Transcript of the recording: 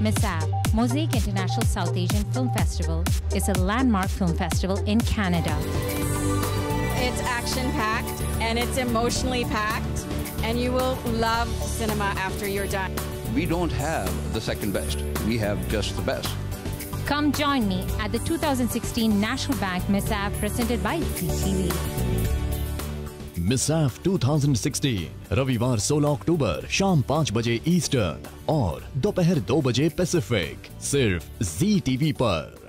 MISAFF, Mosaic International South Asian Film Festival, is a landmark film festival in Canada. It's action packed and it's emotionally packed, and you will love cinema after you're done. We don't have the second best, we have just the best. Come join me at the 2016 National Bank MISAFF presented by Zee TV. मिसैफ 2016 रविवार 16 अक्टूबर शाम 5 बजे eastern और दोपहर दो बजे Pacific सिर्फ़ जी TV पर।